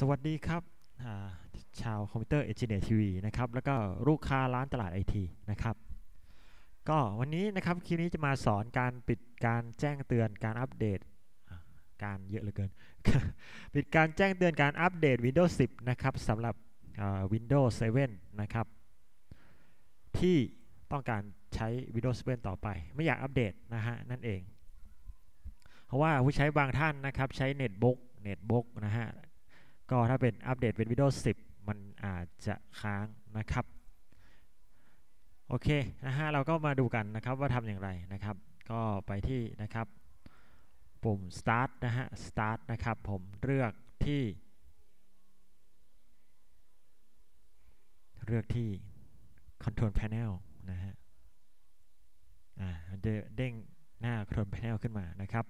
สวัสดีครับาชาวคอมพิวเตอร์เอเจนเนียทีวีนะครับแล้วก็ลูกค้าร้านตลาดไอทีนะครับก็วันนี้นะครับคลิปนี้จะมาสอนการปิดการแจ้งเตือนการอัปเดตการเยอะเหลือเกิน ปิดการแจ้งเตือนการอัปเดต Windows 10 นะครับสำหรับ Windows 7 นะครับ ที่ต้องการใช้ Windows 7 ต่อไป ไม่อยากอัปเดตนะฮะนั่นเอง เพราะว่าผู้ใช้บางท่านนะครับใช้ netbook netbook นะฮะ ก็ถ้าเป็นอัปเดตเป็น Windows 10 มันอาจจะค้างนะครับ โอเคนะฮะเราก็มาดูกันนะครับว่าทำอย่างไรนะครับ ก็ไปที่นะครับปุ่ม start นะฮะ start นะครับผมเลือกที่ เลือกที่ control panel นะฮะ อ่ามันจะเด้งหน้า control panel ขึ้นมานะครับ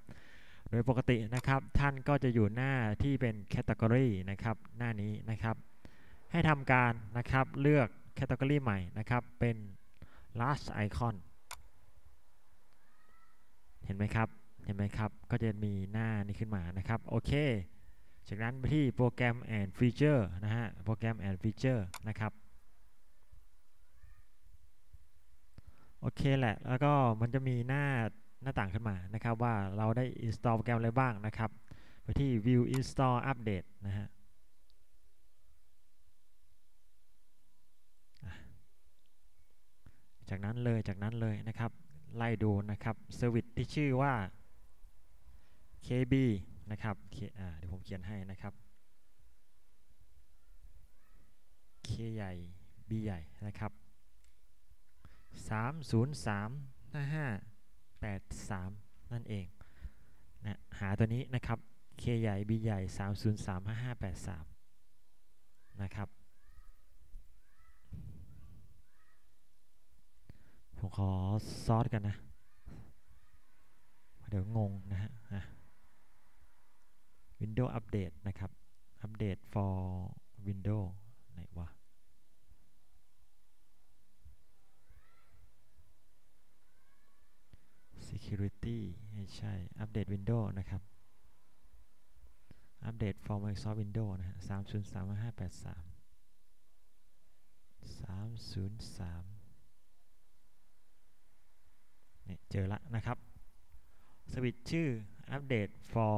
โดยปกตินะครับท่านก็จะอยู่หน้าที่เป็น category นะครับหน้านี้นะครับ ให้ทำการนะครับเลือก category ใหม่นะครับเป็น last icon เห็นไหมครับเห็นไหมครับก็จะมีหน้านี้ขึ้นมานะครับโอเค จากนั้นไปที่โปรแกรม and feature นะฮะโปรแกรม and feature นะครับโอเคแหละแล้วก็มันจะมีหน้า หน้าต่างขึ้นมานะครับว่าเราได้ install โปรแกรมอะไรบ้างนะครับ ไปที่ view install update นะฮะจากนั้นเลยจากนั้นเลยนะครับ ไล่ดูนะครับ service ที่ชื่อว่า KB นะครับ K อ่าเดี๋ยวผมเขียนให้นะครับ K ใหญ่ B ใหญ่นะครับ 303 5 8 3 นั่นเองนะหาตัวนี้นะครับ K ใหญ่ B ใหญ่ 303 55 83 นะครับ ผมขอซอสกันนะ เดี๋ยวงงนะฮะอะ Windows Update นะครับ Update for Windows ไหนวะ Security ไม่ใช่อัปเดต Windows นะครับอัปเดต for Microsoft Windows นะฮะ303 583 303เนี่ยเจอละนะครับสวิตช์ชื่ออัปเดต for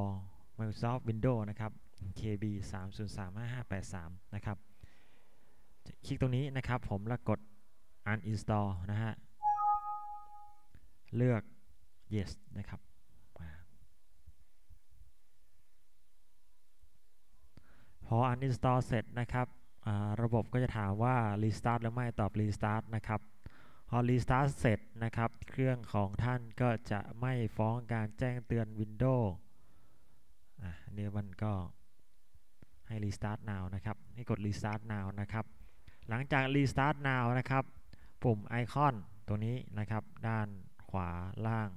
Microsoft Windows นะครับ KB 303 5583 นะครับ คลิกตรงนี้นะครับผมแล้วกด uninstall นะฮะ เลือก yes นะครับพอ uninstall เสร็จนะครับระบบก็จะถามว่า restart หรือไม่ตอบ restart นะครับพอ restart เสร็จนะครับ เครื่องของท่านก็จะไม่ฟ้องการแจ้งเตือน Windows อะนี่มันก็ให้ restart now นะครับ ให้กด restart now นะครับ หลังจาก restart now นะครับ ปุ่มไอคอนตัวนี้นะครับ ด้านขวาล่าง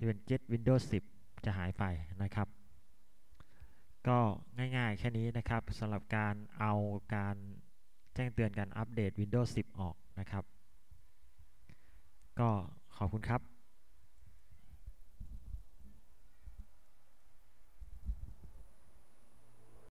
ที่เป็น Get Windows 10 จะหายไปนะครับ ก็ง่ายๆแค่นี้นะครับสำหรับการเอาการแจ้งเตือนการอัปเดต Windows 10 ออกนะครับ ก็ขอบคุณครับ